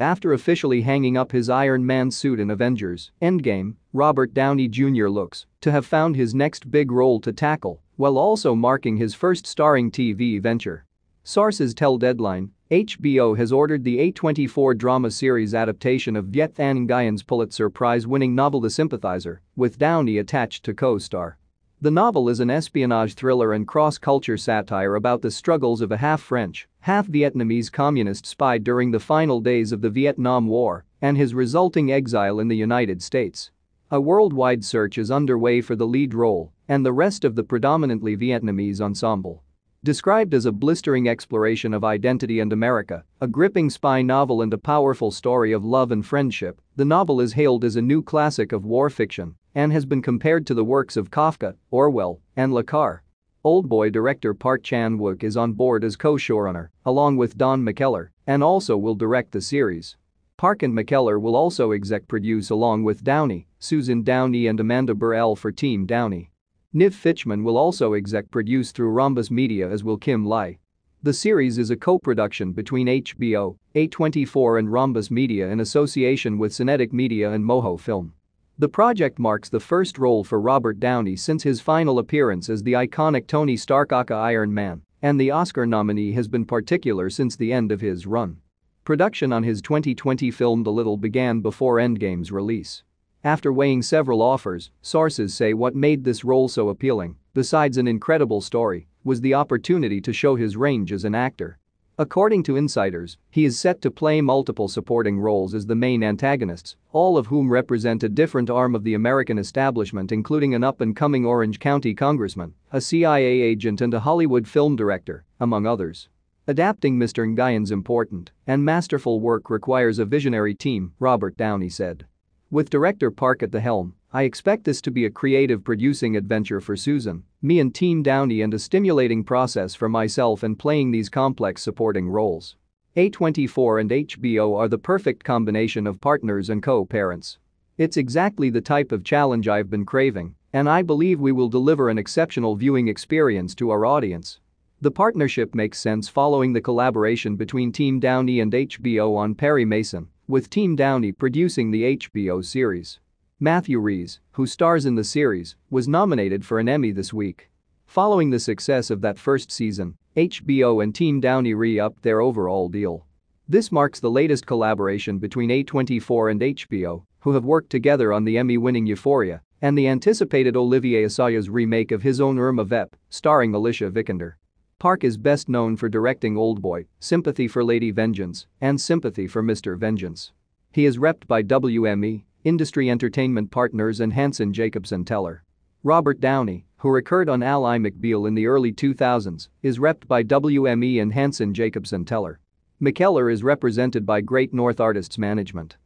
After officially hanging up his Iron Man suit in Avengers Endgame, Robert Downey Jr. looks to have found his next big role to tackle while also marking his first starring TV venture. Sources tell Deadline, HBO has ordered the A24 drama series adaptation of Viet Thanh Nguyen's Pulitzer Prize-winning novel The Sympathizer, with Downey attached to co-star. The novel is an espionage thriller and cross-culture satire about the struggles of a half-French, half-Vietnamese communist spy during the final days of the Vietnam War and his resulting exile in the United States. A worldwide search is underway for the lead role and the rest of the predominantly Vietnamese ensemble. Described as a blistering exploration of identity and America, a gripping spy novel and a powerful story of love and friendship, the novel is hailed as a new classic of war fiction and has been compared to the works of Kafka, Orwell, and Le Carré. Oldboy director Park Chan-wook is on board as co-showrunner, along with Don McKellar, and also will direct the series. Park and McKellar will also exec produce along with Downey, Susan Downey and Amanda Burrell for Team Downey. Niv Fichman will also exec produce through Rhombus Media as will Kim Ly. The series is a co-production between HBO, A24 and Rhombus Media in association with Cinetic Media and Moho Film. The project marks the first role for Robert Downey since his final appearance as the iconic Tony Stark aka Iron Man, and the Oscar nominee has been particular since the end of his run. Production on his 2020 film Dolittle began before Endgame's release. After weighing several offers, sources say what made this role so appealing, besides an incredible story, was the opportunity to show his range as an actor. According to insiders, he is set to play multiple supporting roles as the main antagonists, all of whom represent a different arm of the American establishment including an up-and-coming Orange County congressman, a CIA agent and a Hollywood film director, among others. Adapting Mr. Nguyen's important and masterful work requires a visionary team, Robert Downey said. With director Park at the helm, I expect this to be a creative producing adventure for Susan, me and Team Downey and a stimulating process for myself in playing these complex supporting roles. A24 and HBO are the perfect combination of partners and co-parents. It's exactly the type of challenge I've been craving, and I believe we will deliver an exceptional viewing experience to our audience. The partnership makes sense following the collaboration between Team Downey and HBO on Perry Mason, with Team Downey producing the HBO series. Matthew Rhys, who stars in the series, was nominated for an Emmy this week. Following the success of that first season, HBO and Team Downey re-upped their overall deal. This marks the latest collaboration between A24 and HBO, who have worked together on the Emmy-winning Euphoria and the anticipated Olivier Assayas's remake of his own Irma Vep, starring Alicia Vikander. Park is best known for directing Oldboy, Sympathy for Lady Vengeance, and Sympathy for Mr. Vengeance. He is repped by WME, Industry Entertainment Partners and Hanson Jacobson Teller. Robert Downey, who recurred on Ally McBeal in the early 2000s, is repped by WME and Hanson Jacobson Teller. McKellar is represented by Great North Artists Management.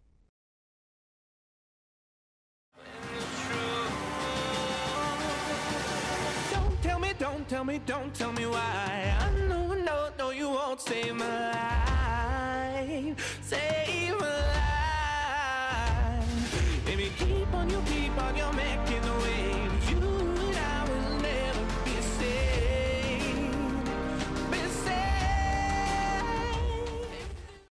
Tell me, don't tell me why. I know, no, no, you won't save my life. Say